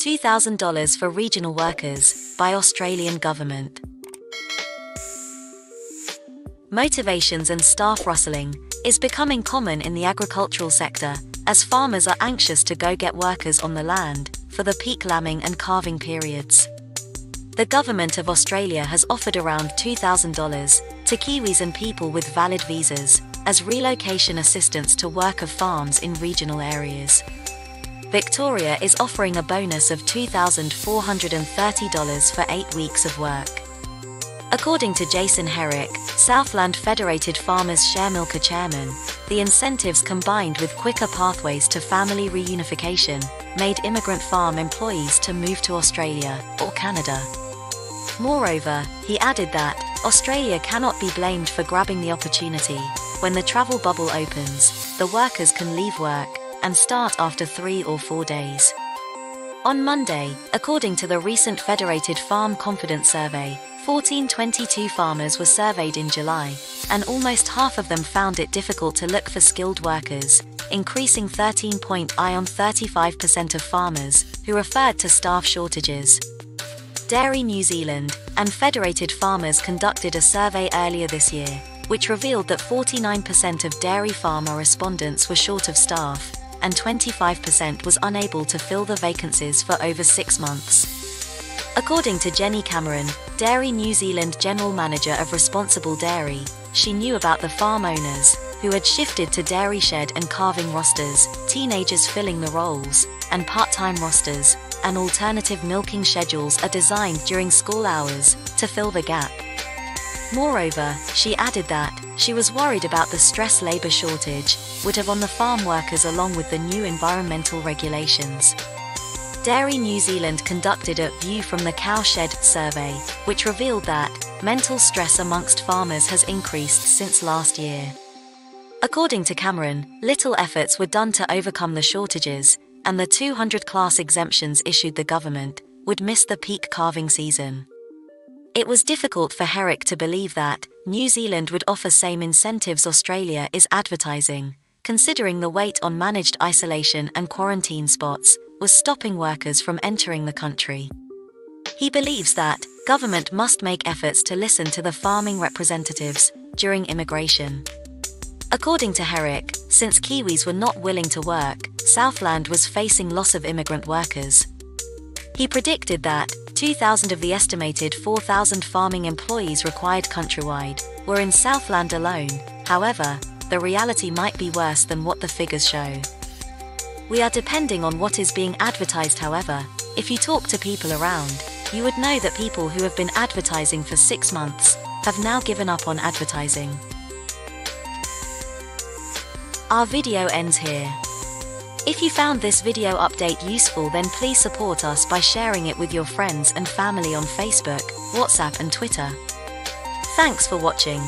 $2,000 for regional workers by Australian government. Motivations and staff rustling is becoming common in the agricultural sector as farmers are anxious to go get workers on the land for the peak lambing and calving periods. The government of Australia has offered around $2,000 to Kiwis and people with valid visas as relocation assistance to work of farms in regional areas. Victoria is offering a bonus of $2,430 for eight weeks of work. According to Jason Herrick, Southland Federated Farmers Sharemilker chairman, the incentives combined with quicker pathways to family reunification made immigrant farm employees to move to Australia or Canada. Moreover, he added that Australia cannot be blamed for grabbing the opportunity. When the travel bubble opens, the workers can leave work and start after three or four days. On Monday, according to the recent Federated Farm Confidence Survey, 1422 farmers were surveyed in July, and almost half of them found it difficult to look for skilled workers, increasing 13 point I on 35% of farmers who referred to staff shortages. Dairy New Zealand and Federated Farmers conducted a survey earlier this year, which revealed that 49% of dairy farmer respondents were short of staff, and 25% was unable to fill the vacancies for over six months. According to Jenny Cameron, Dairy New Zealand General Manager of Responsible Dairy, she knew about the farm owners, who had shifted to dairy shed and calving rosters, teenagers filling the roles, and part-time rosters, and alternative milking schedules are designed during school hours, to fill the gap. Moreover, she added that, she was worried about the stress labour shortage, would have on the farm workers along with the new environmental regulations. Dairy New Zealand conducted a View from the Cowshed survey, which revealed that mental stress amongst farmers has increased since last year. According to Cameron, little efforts were done to overcome the shortages, and the 200 class exemptions issued the government would miss the peak calving season. It was difficult for Herrick to believe that New Zealand would offer same incentives Australia is advertising, considering the weight on managed isolation and quarantine spots was stopping workers from entering the country. He believes that government must make efforts to listen to the farming representatives during immigration. According to Herrick, since Kiwis were not willing to work, Southland was facing loss of immigrant workers. He predicted that 2,000 of the estimated 4,000 farming employees required countrywide were in Southland alone, however, the reality might be worse than what the figures show. We are depending on what is being advertised however, if you talk to people around, you would know that people who have been advertising for six months have now given up on advertising. Our video ends here. If you found this video update useful then please support us by sharing it with your friends and family on Facebook, WhatsApp and Twitter. Thanks for watching.